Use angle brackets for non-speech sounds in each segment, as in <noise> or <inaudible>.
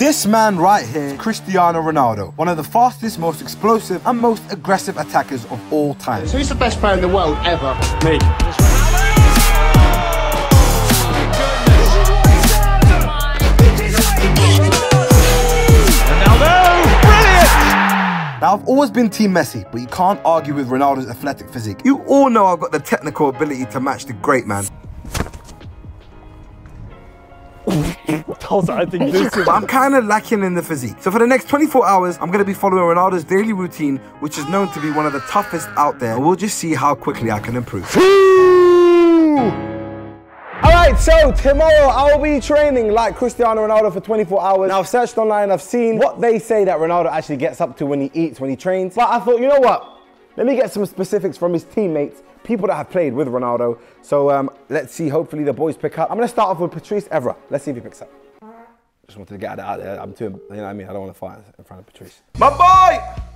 This man right here, Cristiano Ronaldo, one of the fastest, most explosive, and most aggressive attackers of all time. So who's the best player in the world ever? Me. Now, I've always been Team Messi, but you can't argue with Ronaldo's athletic physique. You all know I've got the technical ability to match the great man. I think this But I'm kind of lacking in the physique. So for the next 24 hours, I'm going to be following Ronaldo's daily routine, which is known to be one of the toughest out there. We'll just see how quickly I can improve. Alright, so tomorrow I'll be training like Cristiano Ronaldo for 24 hours. Now I've searched online, I've seen what they say that Ronaldo actually gets up to when he eats, when he trains. But I thought, you know what? Let me get some specifics from his teammates, people that have played with Ronaldo. So um, let's see, hopefully the boys pick up. I'm gonna start off with Patrice Evra. Let's see if he picks up. Just wanted to get that out there. I'm too, you know what I mean? I don't want to fight in front of Patrice. My boy!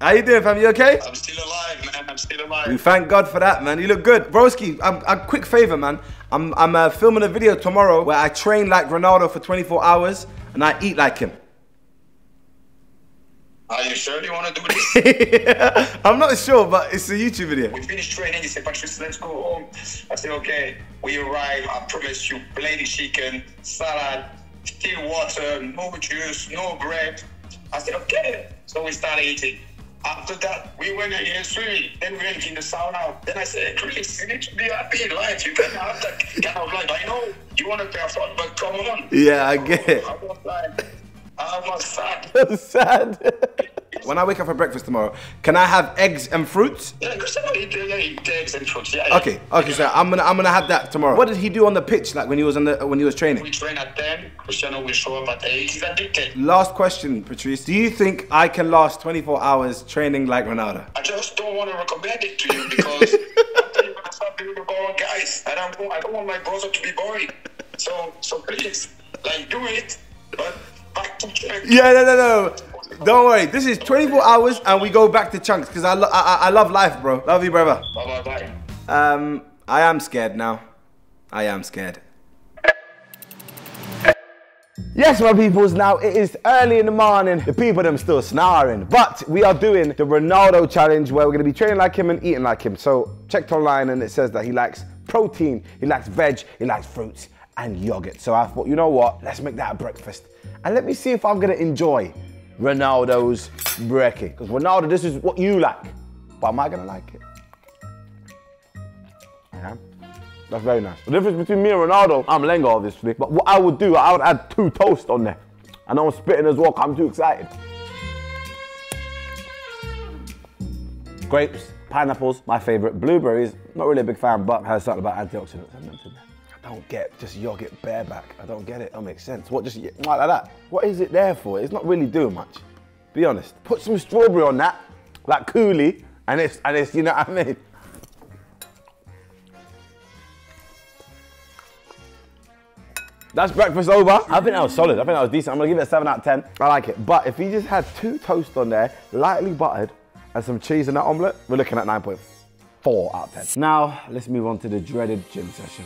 How you doing, fam? You okay? I'm still alive, man. I'm still alive. We thank God for that, man. You look good. Broski, I'm, a quick favor, man. I'm, I'm uh, filming a video tomorrow where I train like Ronaldo for 24 hours and I eat like him. Are you sure you want to do this? <laughs> I'm not sure, but it's a YouTube video. we finished training. He said, Patrice, let's go home. I said, okay. We arrive. I promise you, plain chicken, salad, still water, no juice, no bread. I said, okay. So we started eating. After that, we went again swimming. Then we went in the sauna. Then I said, Chris, you need to be happy in life. You can have that kind of life. I know you want to a but come on. Yeah, I get it. I was sad. I was sad. <laughs> When I wake up for breakfast tomorrow, can I have eggs and fruits? Yeah, Cristiano eat, yeah, eat eggs and fruits. Yeah. Okay, okay, so I'm gonna I'm gonna have that tomorrow. What did he do on the pitch like when he was on the when he was training? We train at 10, Cristiano will show up at 8. He's addicted. Last question, Patrice. Do you think I can last 24 hours training like Ronaldo? I just don't want to recommend it to you because gonna start being the boring guys. <laughs> And I don't, I don't want my brother to be boring. So, so please, like, do it, but back to track. Yeah, no, no, no. Don't worry. This is 24 hours and we go back to Chunkz because I, lo- I, I love life, bro. Love you, brother. Bye, bye, bye. Um, I am scared now. I am scared. Yes, my peoples, now it is early in the morning. The people them still snoring. But we are doing the Ronaldo challenge where we're gonna be training like him and eating like him. So checked online and it says that he likes protein, he likes veg, he likes fruits and yogurt. So I thought, you know what? Let's make that a breakfast. And let me see if I'm gonna enjoy Ronaldo's brekkie. Because Ronaldo, this is what you like. But am I gonna like it? Am. That's very nice. The difference between me and Ronaldo, I'm Lengo obviously, but what I would do, I would add two toast on there. And I'm spitting as well, I'm too excited. Grapes, pineapples, my favorite. Blueberries, not really a big fan, but has something about antioxidants. I don't get just yogurt bareback. I don't get it. That makes sense. What just like that? What is it there for? It's not really doing much. Be honest. Put some strawberry on that, like coulis, and it's and it's you know what I mean. That's breakfast over. I think that was solid. I think that was decent. I'm gonna give it a 7 out of 10. I like it. But if you just had two toast on there, lightly buttered, and some cheese in that omelette, we're looking at 9.4 out of 10. Now, let's move on to the dreaded gym session.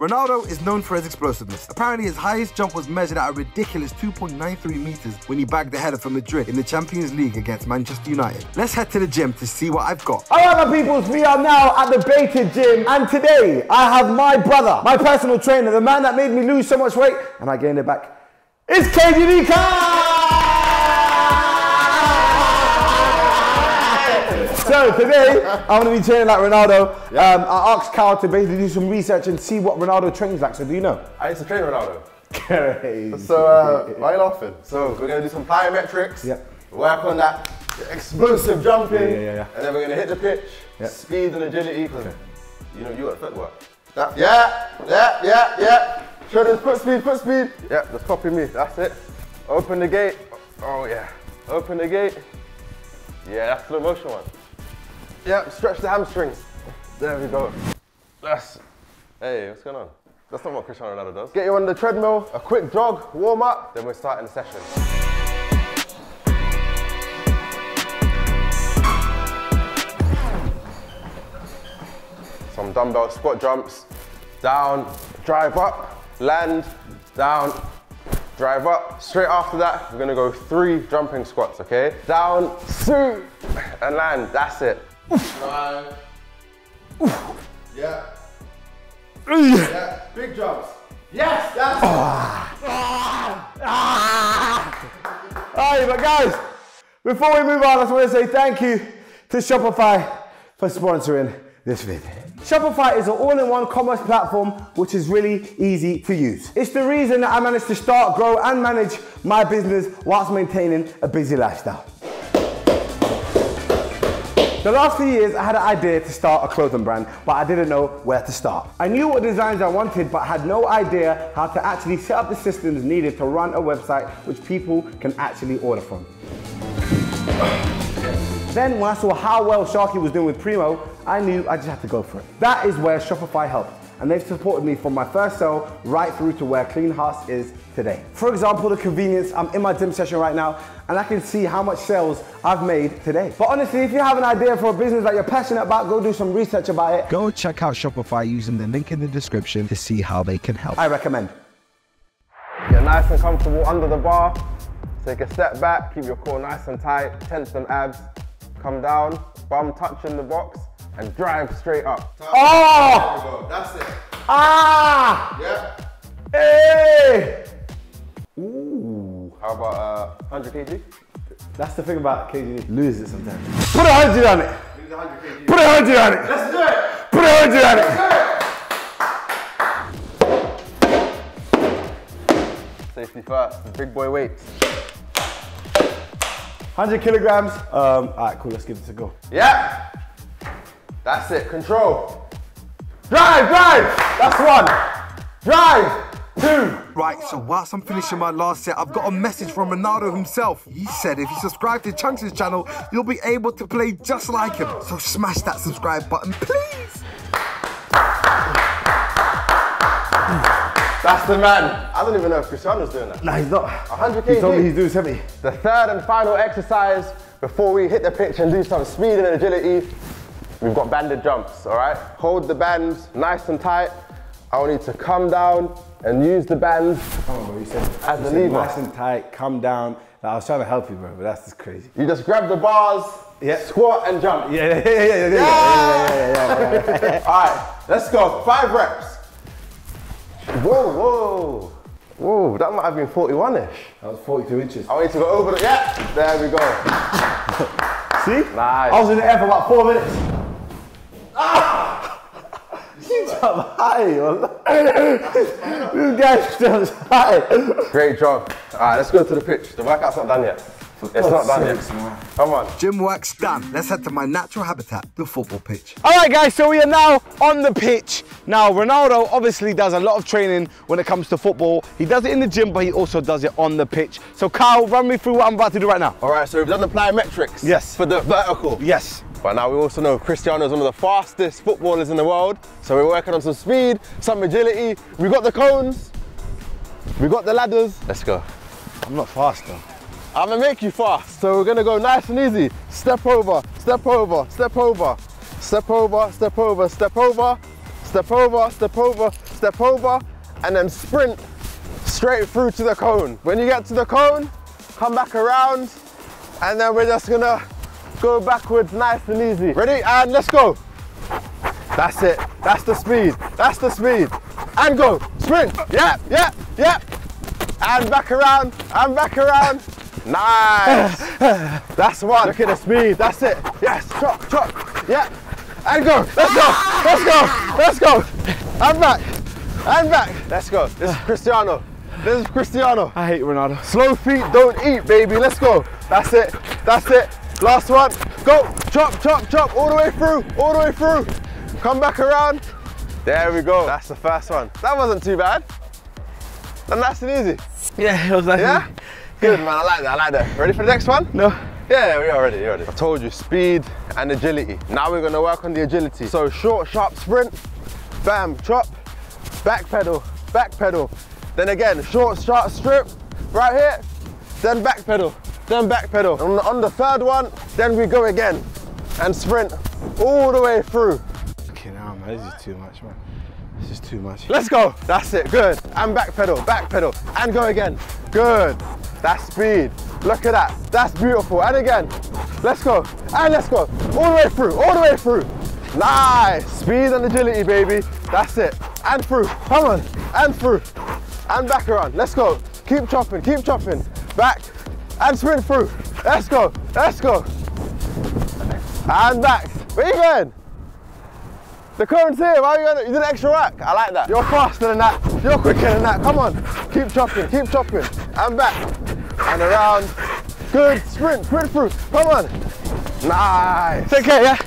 Ronaldo is known for his explosiveness. Apparently, his highest jump was measured at a ridiculous 2.93 meters when he bagged the header for Madrid in the Champions League against Manchester United. Let's head to the gym to see what I've got. All right, my peoples, we are now at the Baited Gym, and today I have my brother, my personal trainer, the man that made me lose so much weight, and I gained it back. It's KGD So today, I'm going to be training like Ronaldo. Um, I asked Carl to basically do some research and see what Ronaldo trains like. So do you know? I used to train Ronaldo. Crazy. So, uh, why are you laughing? So, we're going to do some plyometrics, Yep. work on that explosive jumping, Yeah, yeah, yeah, and then we're going to hit the pitch, Yep. speed and agility, because you know, you got footwork. That, yeah, yeah, yeah, yeah. Shoulders, put speed, put speed. Yeah, just copy me, that's it. Open the gate. Oh, yeah. Open the gate. Yeah, that's the slow motion one. Yeah, stretch the hamstrings. There we go. That's, hey, what's going on? That's not what Cristiano Ronaldo does. Get you on the treadmill, a quick jog, warm up, then we're starting the session. Some dumbbell squat jumps, down, drive up, land, down, drive up. Straight after that, we're gonna go three jumping squats, okay? Down, two, and land, that's it. Drive. Yeah. Yeah, big jumps. Yes, that's Alright, but guys, before we move on, I just want to say thank you to Shopify for sponsoring this video. Shopify is an all-in-one commerce platform which is really easy to use. It's the reason that I managed to start, grow, and manage my business whilst maintaining a busy lifestyle. The last few years, I had an idea to start a clothing brand, but I didn't know where to start. I knew what designs I wanted, but had no idea how to actually set up the systems needed to run a website which people can actually order from. Then when I saw how well Sharky was doing with Primo, I knew I just had to go for it. That is where Shopify helped. And they've supported me from my first sale right through to where Clean Heartz is today. For example, the convenience, I'm in my gym session right now and I can see how much sales I've made today. But honestly, if you have an idea for a business that you're passionate about, go do some research about it. Go check out Shopify using the link in the description to see how they can help. I recommend. Get nice and comfortable under the bar. Take a step back, keep your core nice and tight, tense them abs. Come down, bum touching the box, and drive straight up. Oh! That's it. Ah! Yeah. Hey! How about uh, 100 kg? That's the thing about KG. Lose it sometimes. Put a hundred on it. Put a hundred on it. Let's do it. Put a hundred on it. Safety first. Big boy weights. 100 kilograms. Um, all right, cool. Let's give this a go. Yeah. That's it. Control. Drive, drive. That's one. Drive. Two. Right, so whilst I'm finishing my last set, I've got a message from Ronaldo himself. He said if you subscribe to Chunkz' channel, you'll be able to play just like him. So smash that subscribe button, please. That's the man. I don't even know if Cristiano's doing that. Nah, he's not. 100 He told kg. me he's doing 70. The third and final exercise before we hit the pitch and do some speed and agility, we've got banded jumps, all right? Hold the bands nice and tight. I want you to come down and use the bands. Come on, bro. You said, As the lever. nice and tight, come down. Like, I was trying to help you, bro, but that's just crazy. You just grab the bars, Yeah. squat and jump. Yeah, yeah, yeah, yeah, yeah, yeah, yeah, yeah, yeah, yeah. All right, let's go. Five reps. Whoa, whoa. Whoa, that might have been 41-ish. That was 42 inches. I want you to go over the, yeah, there we go. See? Nice. I was in the air for about four minutes. Ah! You jump high, wallah. This guy jumps high. Great job. All right, let's go to the pitch. The workout's not done yet. It's not done yet. Come on. Gym work's done. Let's head to my natural habitat, the football pitch. All right, guys, so we are now on the pitch. Now, Ronaldo obviously does a lot of training when it comes to football. He does it in the gym, but he also does it on the pitch. So, Kyle, run me through what I'm about to do right now. All right, so we've done the plyometrics. Yes. For the vertical. Yes. But now we also know Cristiano is one of the fastest footballers in the world. So we're working on some speed, some agility. We got the cones. We got the ladders. Let's go. I'm not fast, though. I'm gonna make you fast. So we're gonna go nice and easy. Step over, step over, step over, step over, step over, step over, step over, step over, step over, and then sprint straight through to the cone. When you get to the cone, come back around, and then we're just gonna go backwards nice and easy. Ready? And let's go. That's it. That's the speed. That's the speed. And go. Sprint. Yeah, yeah, yeah. And back around. And back around. Nice. <sighs> That's one. Look at the speed. That's it. Yes. Chop, chop. Yeah. And go. Let's go. Let's go. Let's go. And back. And back. Let's go. This is Cristiano. This is Cristiano. I hate Ronaldo. Slow feet, don't eat, baby. Let's go. That's it. That's it. Last one. Go. Chop, chop, chop. All the way through. All the way through. Come back around. There we go. That's the first one. That wasn't too bad. And nice and easy. Yeah, it was like. Yeah? Good, man. I like that. I like that. Ready for the next one? No. Yeah, we are ready. You're ready. I told you, speed and agility. Now we're gonna work on the agility. So short, sharp sprint, bam, chop, back pedal, back pedal. Then again, short, sharp strip, right here, then back pedal, then back pedal. And on the third one, then we go again and sprint all the way through. Okay, now, man, this is too much, man. This is too much. Let's go. That's it. Good. And back pedal, back pedal, and go again. Good. That's speed. Look at that. That's beautiful. And again. Let's go. And let's go. All the way through. All the way through. Nice. Speed and agility, baby. That's it. And through. Come on. And through. And back around. Let's go. Keep chopping. Keep chopping. Back. And sprint through. Let's go. Let's go. And back. You going? The current's here, why are you going? You did an extra rack. I like that. You're faster than that. You're quicker than that. Come on. Keep chopping, keep chopping. And back. And around. Good. Sprint, sprint through. Come on. Nice. Take care,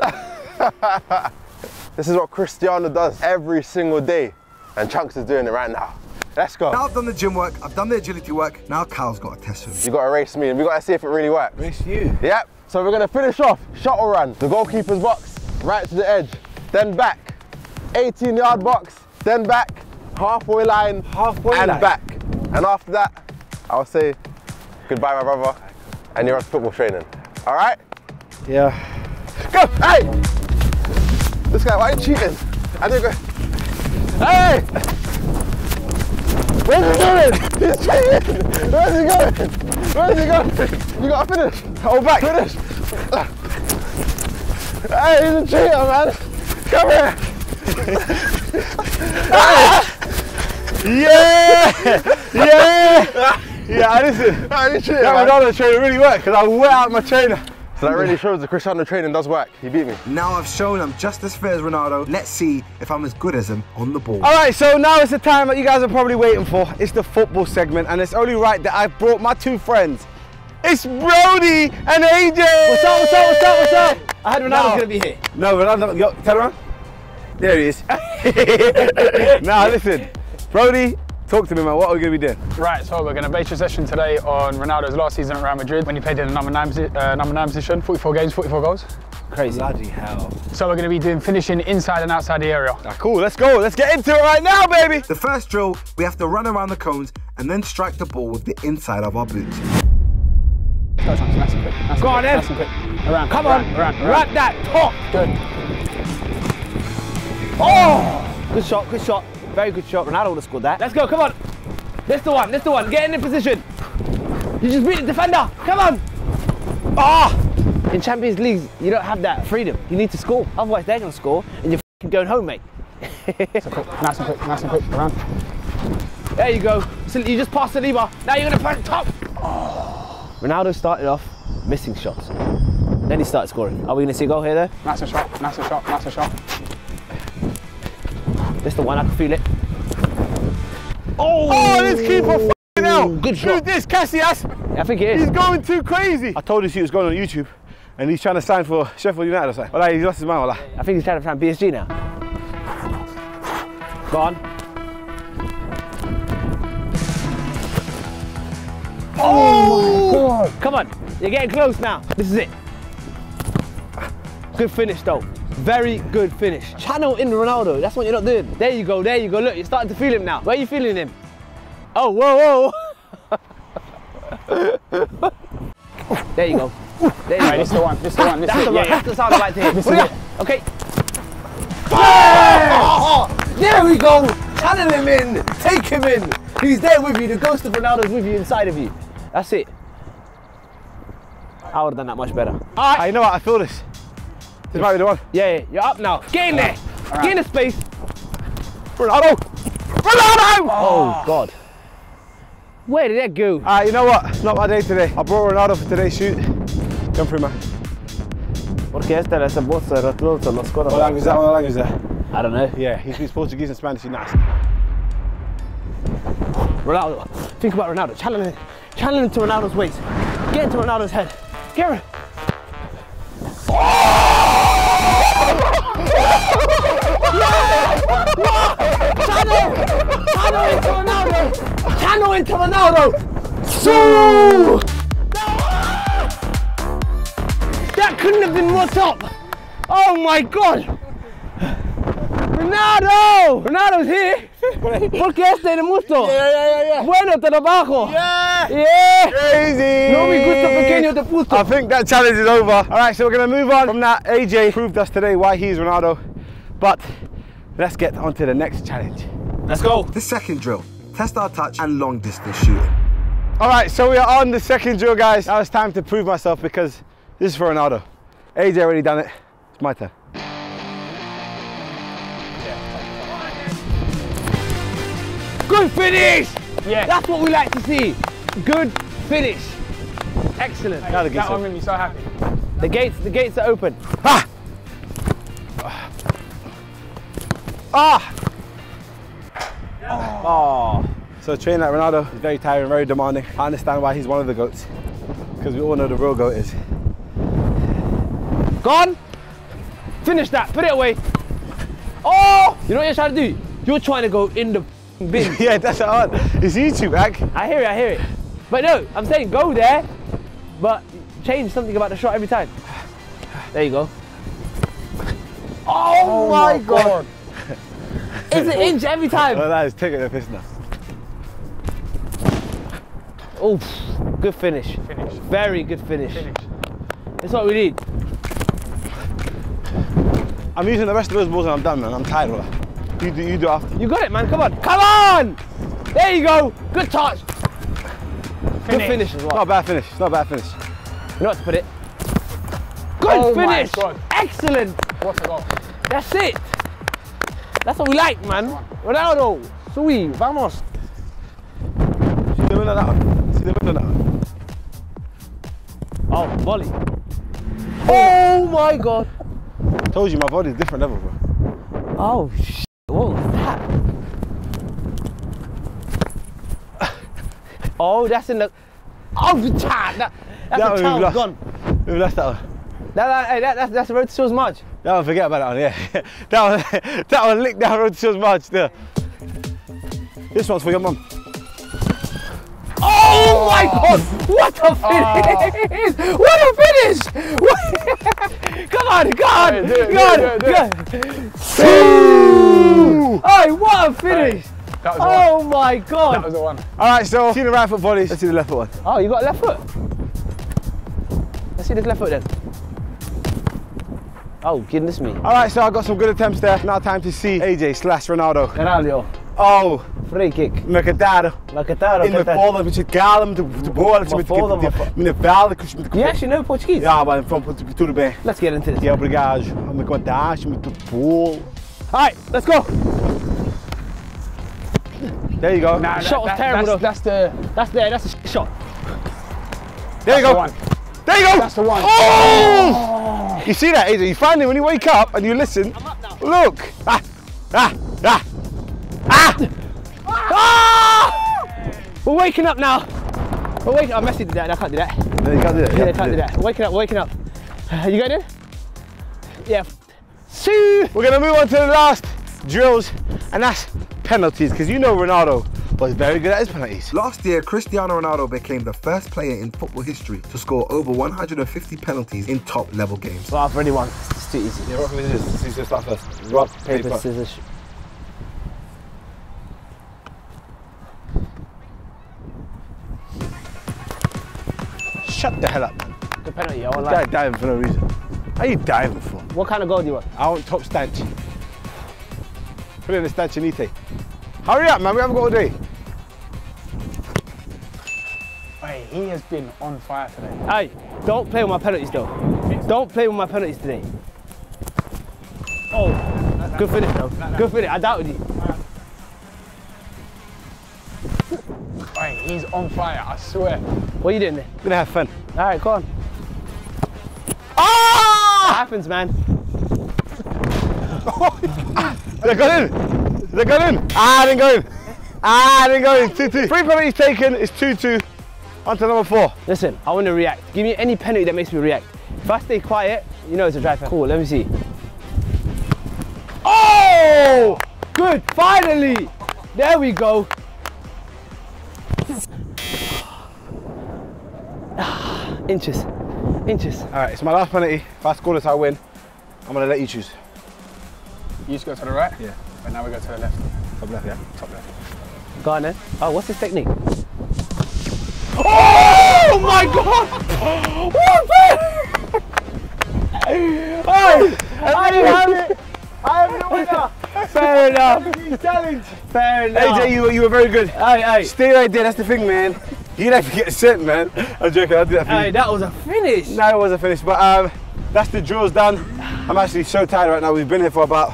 yeah? <laughs> This is what Cristiano does every single day. And Chunkz is doing it right now. Let's go. Now I've done the gym work, I've done the agility work, now Cal's got a test for me. You gotta race me and we gotta see if it really works. Race you. Yep. So we're gonna finish off shuttle run. The goalkeeper's box, right to the edge, then back. 18 yard box, then back, halfway line, Halfway and line. back. And after that, I'll say goodbye, my brother, and you're on football training. All right? Yeah. Go! Hey! This guy, why are you cheating? I didn't go. Hey! Where's he going? He's cheating! Where's he going? Where's he going? You gotta finish. Hold back. Finish. Hey, he's a cheater, man. Come here. <laughs> Yeah! yeah! Yeah, listen. Hey, you cheating, That man. Ronaldo trainer really worked because I wet out my trainer. So that really shows the Cristiano training does work. He beat me. Now I've shown I'm just as fair as Ronaldo. Let's see if I'm as good as him on the ball. All right, so now it's the time that you guys are probably waiting for. It's the football segment, and it's only right that I've brought my two friends. It's Brody and AJ. What's up, what's up, what's up, what's up? I heard Ronaldo's No. gonna be here. No, Ronaldo, yo, turn around. There he is. <laughs> now listen, Brody, talk to me, man. What are we gonna be doing? Right, so we're going to base your session today on Ronaldo's last season at Real Madrid when he played in the number nine, uh, number nine position, 44 games, 44 goals. Crazy. Bloody hell. So we're going to be doing finishing inside and outside the area. Ah, cool. Let's go. Let's get into it right now, baby. The first drill, we have to run around the cones and then strike the ball with the inside of our boots. Go, Chunkz, nice and quick. Nice Go on and then. quick, Nice and quick. Around, Come around, on, around, around. wrap that top. Good. Oh, good shot, good shot. Very good shot. Ronaldo would have scored that. Let's go, come on. This the one, this the one. Get in the position. You just beat the defender. Come on. Ah! In Champions League, you don't have that freedom. You need to score. Otherwise, they're going to score and you're going home, mate. So quick, nice and quick, nice and quick. Around. There you go. So you just passed the lever. Now you're going to punch top. Ronaldo started off missing shots. Then he started scoring. Are we going to see a goal here, though? Nice and shot, nice and shot, nice and shot. This the one, I can feel it. Oh, oh this keeper f***ing out. good shot. Who's this, Cassius? I think it He's going too crazy. I told you he was going on YouTube, and he's trying to sign for Sheffield United or something. Well, he's lost his mind. Wallah. I think he's trying to find PSG now. Go on. Oh! oh Come on, you're getting close now. This is it. Good finish though. Very good finish. Channel in Ronaldo. That's what you're not doing. There you go. There you go. Look, you're starting to feel him now. Where are you feeling him? Oh, whoa, whoa. <laughs> there you go. There you Right, go. this the one, this the one, this That's is the, it. Yeah, right, yeah. that's the sound I like to hear. This What is do you got? Okay. There we go. Channel him in. Take him in. He's there with you. The ghost of Ronaldo's with you inside of you. That's it. I would have done that much better. Ah, you know what? I feel this. This might be the one. Yeah, yeah, you're up now. Get in there. Get in the space. Ronaldo! Ronaldo! Oh, God. Where did that go? Ah, you know what? It's not my day today. I brought Ronaldo for today's shoot. Come through, man. Porque esta es la voz de Ronaldo, los What language is that? What language is that? I don't know. Yeah, he speaks Portuguese and Spanish. He's nice. Ronaldo. Think about Ronaldo. Challenge him. Challenge him to Ronaldo's waist. Get into Ronaldo's head. Get him. Channel! Channel into Ronaldo! Channel into Ronaldo! So! That couldn't have been more top! Oh my god! Ronaldo! Ronaldo's here! Porque este le musto. Yeah, yeah, yeah, yeah. Bueno trabajo. Yeah! Yeah. Crazy! No me gusta pequeño te pusto. I think that challenge is over. All right, so we're gonna move on from that. AJ proved us today why he's Ronaldo, but let's get on to the next challenge. Let's go. The second drill, test our touch and long distance shooting. All right, so we are on the second drill, guys. Now it's time to prove myself because this is for Ronaldo. AJ already done it. It's my turn. Good finish. Yeah. That's what we like to see. Good finish. Excellent. Now the that geese one are- made me so happy. The gates, the gates are open. Ah! Ah! Oh. So training like Ronaldo is very tiring, very demanding. I understand why he's one of the goats. Because we all know the real goat is. Gone. Finish that. Put it away. Oh! You know what you're trying to do? You're trying to go in the bin. <laughs> yeah, that's hard. It's YouTube, Ak. I hear it, I hear it. But no, I'm saying go there, but change something about the shot every time. There you go. Oh, oh my god. <laughs> It's an inch every time. Well, that is taking the piss now. Oh, good finish. Finish. Very good finish. Finish. That's what we need. I'm using the rest of those balls and I'm done, man. I'm tired of that. You do, you do after. You got it, man. Come on. Come on! There you go. Good touch. Good finish as well. Not a bad finish. Not a bad finish. You know what to put it. Good Oh finish. Excellent. What a goal. That's it. That's what we like, man. Ronaldo. Sui. Vamos. See the winner of that one. See the winner of that one. Oh, volley. Oh, oh my god. Told you my body's different level, bro. Oh, sh- what was that? Oh, that's in the. Oh. That, that's That a one child we've lost. gone. We've left that one. That, that, hey, that, that's, that's the road to Seals March. That one, forget about that one, yeah. <laughs> that one, <laughs> that one licked down road to Seals March there. This one's for your mum. Oh, my oh. god! Oh. What a finish! What a finish! <laughs> What- come on, come on, Hey, do it, do come on, it, do it, come. Hey, what a finish! That was the one. Oh my god! That god! was the one. All right, so see the right foot volleys. Let's see the left foot one. Oh, you got left foot? Let's see this left foot then. Oh, goodness me. All right, so I got some good attempts there. Now time to see AJ slash Ronaldo. Ronaldo, Oh, free kick. Mercadado. Macataro, In de bola, met je kalm, de, de bola, met Wat voor dan, wat voor- met de velden, met de You actually know Portuguese? Ja, maar van Portugal bem. Let's get into this. E obrigado. Me contaste, muito bom. Alright, let's go. There you go. Nah, Shot was that- terrible That's, that's the. That's there, that's a sh- shot. there you the go. one. There you go. That's the one. Oh! You see that, AJ? You find it when you wake up and you listen. Look. Ah, ah, ah, ah. Ah! We're waking up now. We're waking up. Messi did that. I can't do that. No, you can't do that. Yeah, I can't do that. Waking up, waking up. Uh, you got it? Yeah. See. We're gonna move on to the last drills, and that's penalties, because you know Ronaldo was very good at his penalties. Last year, Cristiano Ronaldo became the first player in football history to score over 150 penalties in top level games. Well, I've already won. It's too easy. Yeah, rock, paper, scissors. Rock, Paper, scissors. Shut the hell up, man. Good penalty. I won't lie. diving for no reason. How you diving for? What kind of goal do you want? I want top stanch. Put in the stanchianite. Hurry up, man. We haven't got all day. Hey, he has been on fire today. Hey, don't play with my penalties though. Don't play with my penalties today. Oh, good finish though. Good finish. I doubted you. He's on fire. I swear. What are you doing there? Gonna have fun. All right, go on. Ah! What happens, man? <laughs> They got in. They got in. Ah, I didn't go in. Ah, I didn't go in. 2 2. Three penalties taken. It's 2 2. On to number four. Listen, I want to react. Give me any penalty that makes me react. If I stay quiet, you know it's a foul. Cool, let me see. Oh! Good, finally! There we go. Inches, inches. All right, it's my last penalty. If I score this, I win. I'm gonna let you choose. You just go to the right? Yeah. And now we go to the left. Top left, yeah. Top left. Go on then. Oh, what's this technique? Oh my god! What the? Hey! I have it! I am the winner! Fair enough. Challenge. Fair enough. AJ, you, you were very good. Hey, hey. Stay right there, that's the thing, man. You to get sent, man. I'm joking, I'll do that for Hey, you. that was a finish. No, it wasn't finished, but um, that's the drills done. I'm actually so tired right now. We've been here for about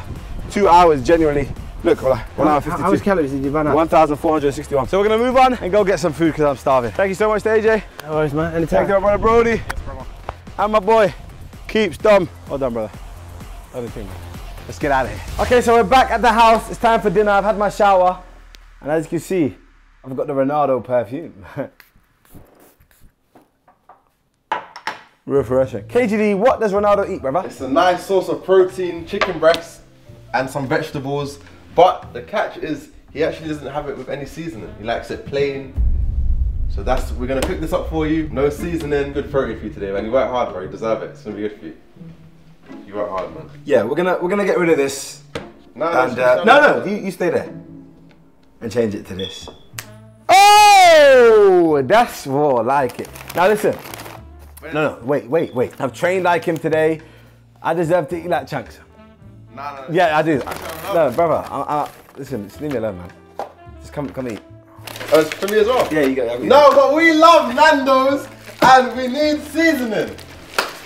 two hours, genuinely. Look, well, one hour 52. How much calories did you burn out? 1,461. So we're gonna move on and go get some food because I'm starving. Thank you so much to AJ. No worries, man. Thank Anytime. you, my brother Brody. And my boy, Keeps Dom. Well done, brother. Other thing. Let's get out of here. Okay, so we're back at the house. It's time for dinner. I've had my shower. And as you can see, I've got the Ronaldo perfume. <laughs> Refreshing. KGD, what does Ronaldo eat, brother? It's a nice source of protein, chicken breasts, and some vegetables. But the catch is he actually doesn't have it with any seasoning. He likes it plain. So that's we're gonna cook this up for you. No seasoning, good protein for you today, man. You work hard, bro. You deserve it. It's gonna be good for you. You work hard, man. Yeah, we're gonna we're gonna get rid of this. No, And no, uh, no, no, no, you, you stay there. And change it to this. Oh, that's more like it. Now listen. No, no, wait, wait, wait. I've trained like him today. I deserve to eat like Chunkz. Nah, nah, Yeah, I do. no. No, brother. I, I, listen, just leave me alone, man. Just come, come eat. Oh, it's for me as well. Yeah, you got. No, but we love Nando's and we need seasoning.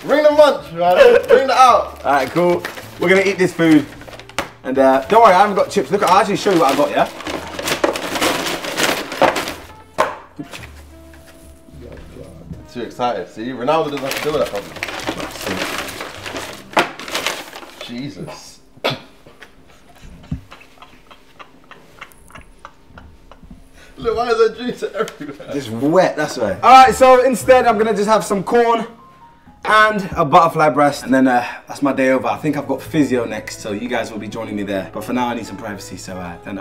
Bring the munch, man. Bring it out. <laughs> All right, cool. We're gonna eat this food. And uh, don't worry, I haven't got chips. Look, I'll actually show you what I got. Yeah. Too excited. See, Ronaldo doesn't have to deal with that problem. Jesus. Look, why is there juice everywhere? Just wet, that's why. All right, so instead I'm gonna just have some corn and a butterfly breast, and then uh, that's my day over. I think I've got physio next, so you guys will be joining me there. But for now, I need some privacy, so uh, turn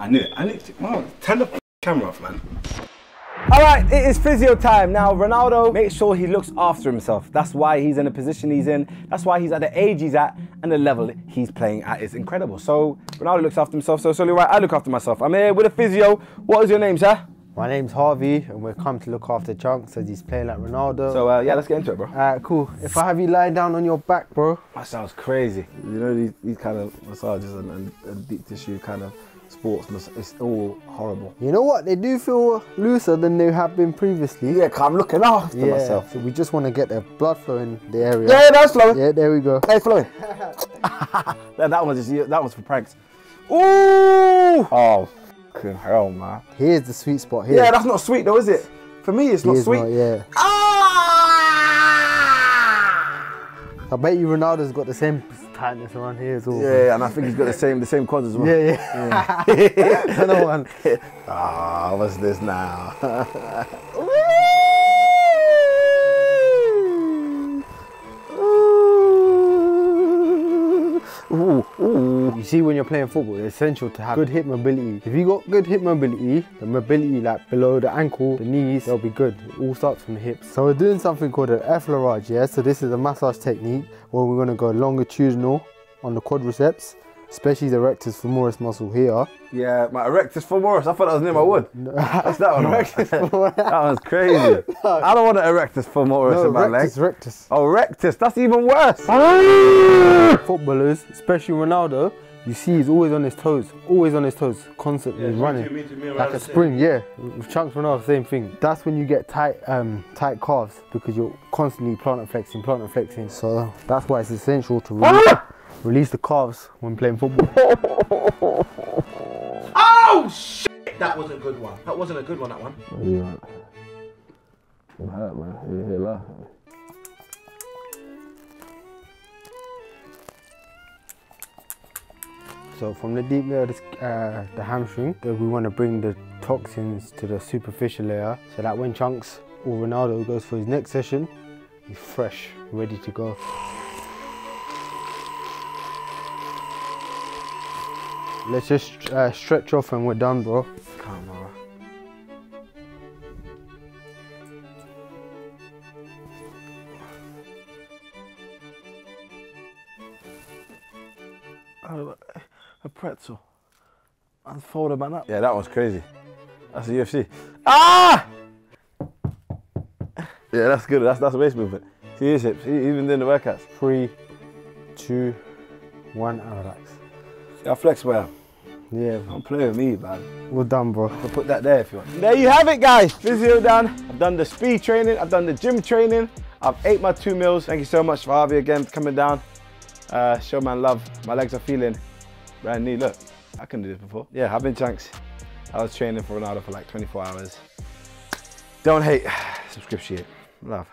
I knew it. I knew it. Wow, turn the f- camera off, man. All right, it is physio time. Now, Ronaldo makes sure he looks after himself. That's why he's in the position he's in. That's why he's at the age he's at, and the level he's playing at is incredible. So, Ronaldo looks after himself, so it's only right I look after myself. I'm here with a physio. What is your name, sir? My name's Harvey, and we're come to look after Chunkz as he's playing like Ronaldo. So, uh, yeah, let's get into it, bro. Alright, cool. If I have you lying down on your back, bro. That sounds crazy. You know, these, these kind of massages and, and, and deep tissue kind of sports, it's all horrible. You know what? They do feel looser than they have been previously. Yeah, 'cause I'm looking after Yeah, myself. So we just want to get the blood flowing the area. Yeah, that's flowing. Yeah, there we go. Hey, flowing. that, <laughs> <laughs> that was just, that was for pranks. Ooh! Oh, fucking hell, man. Here's the sweet spot here. Yeah, that's not sweet though, is it? For me, it's not Here's sweet. not, yeah. Ah! I bet you Ronaldo's got the same tightness around here as well. Yeah, and I think he's got the same the same quads as well. Yeah, yeah. Another <laughs> one. <laughs> Ah, what's this now? <laughs> ooh, ooh. You see, when you're playing football, it's essential to have good hip mobility. If you got good hip mobility, the mobility like below the ankle, the knees, they'll be good. It all starts from the hips. So we're doing something called an effleurage, yeah? So this is a massage technique where we're gonna go longitudinal on the quadriceps, especially the rectus femoris muscle here. Yeah, my erectus femoris. I thought that was near my wood. <laughs> That's that one. <laughs> Rectus <laughs> femoris. that one's crazy. I don't want an erectus femoris No, in my rectus, leg. rectus. Oh, rectus. That's even worse. Footballers, especially Ronaldo, you see he's always on his toes, always on his toes, constantly running. like a spring, yeah. With Chunkz Ronaldo, same thing. That's when you get tight, um, tight calves because you're constantly plantar flexing, plantar flexing. So that's why it's essential to release, release the calves when playing football. <laughs> Oh shit! That wasn't a good one. That wasn't a good one. That one. So from the deep layer of the, uh, the hamstring, we want to bring the toxins to the superficial layer so that when Chunkz or Ronaldo goes for his next session, he's fresh, ready to go. Let's just uh, stretch off and we're done, bro. Come on. A pretzel. Unfold man up. Yeah, that one's crazy. That's a UFC. Ah! Yeah, that's good. That's that's waist movement. See his hips. He, even doing the workouts. Three, two, one, and relax. Yeah, flex well. Yeah, Don't play with me, man. well done, bro. I'll put that there if you want. There you have it, guys. Physio done. I've done the speed training. I've done the gym training. I've ate my two meals. Thank you so much for Harvey again for coming down. Uh, show man love. My legs are feeling brand new. Look, I couldn't do this before. Yeah, I've been Chunkz. I was training for Ronaldo for like 24 hours. Don't hate. Subscribe, <sighs> Subscription. Love.